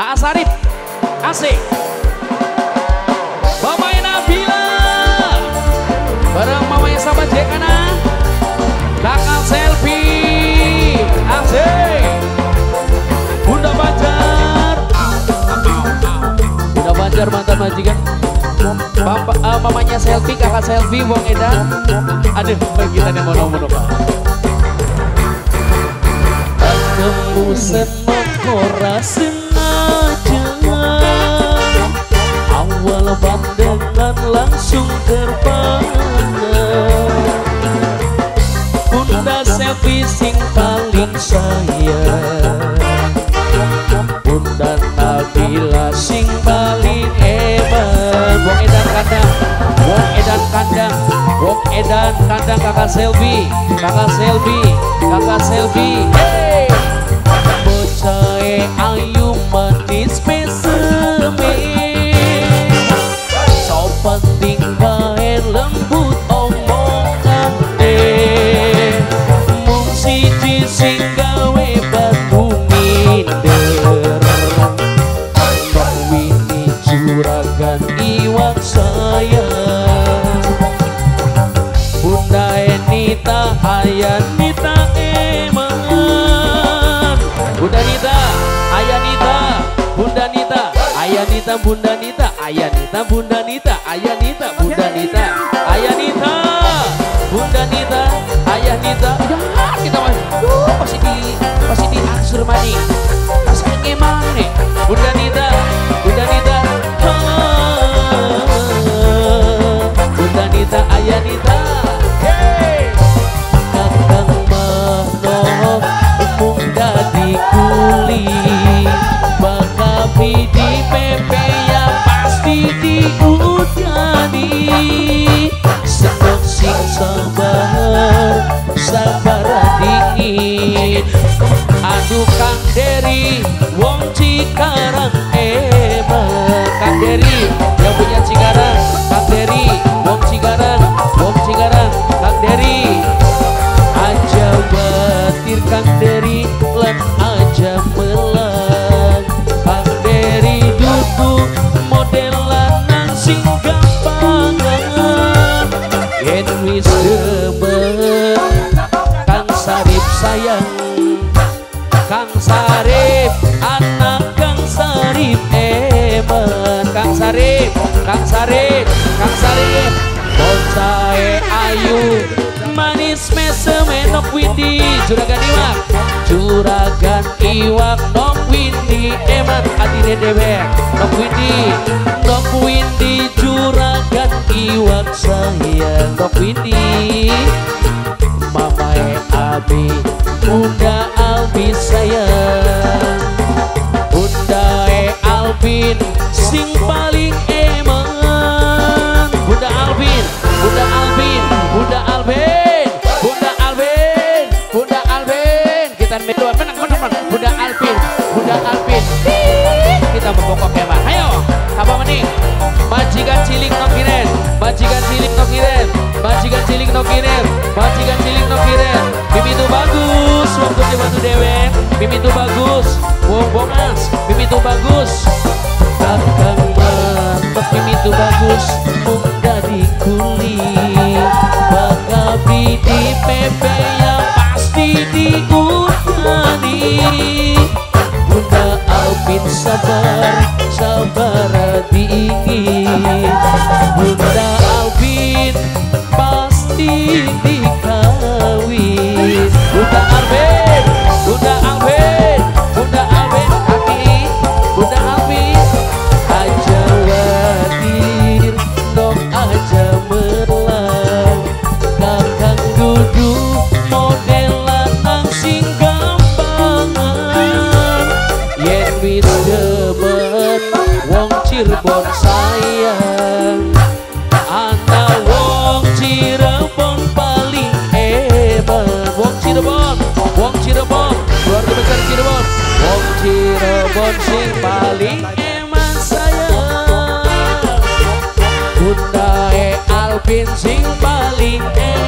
Asarif asik. Mamanya Nabila bareng mamanya sahabat Jekana kakak selfie. Asik. Bunda Banjar Bunda Banjar mantan majikan. Papa, uh, mamanya selfie, kakak selfie, Wong Edan Aduh, kita nih mono-mono pak. Ketemu senok ora pandangan langsung terpana Bunda selfie sing paling sayang. Bunda Nabila sing paling hebat. Wong edan kandang Wong edan kandang Wong edan kandang kakak selfie Kakak selfie Kakak selfie Hey juragan iwak sayang Bunda Enita Ayanita Eman Bunda Nita Ayanita Bunda Nita Ayanita Bunda Nita Ayanita Bunda Nita Ayanita Bunda buka deri wong cikarang eh, e bekak deri manis meseme nok windi juragan iwak. Juragan iwak nok windi eman adine dewek nok windi nok windi juragan iwak. Sayang nok windi mamae abi bunda cilik nokiren majikan cilik nokiren mimi itu bagus. Waktu di batu dewek mimi itu bagus. Wong bongas mimi itu bagus. Kakang mantep mimi itu bagus. Muda di kuli bakabi di pepe ya pasti diudani Bunda Alvin sabar, sabar diingin Bunda Alvin demen wong Cirebon sayang. Ana wong Cirebon paling hebat. Wong Cirebon, wong Cirebon. Keluarga besar Cirebon. Wong Cirebon sing paling eman sayang. Bunda e Alvin sing paling eman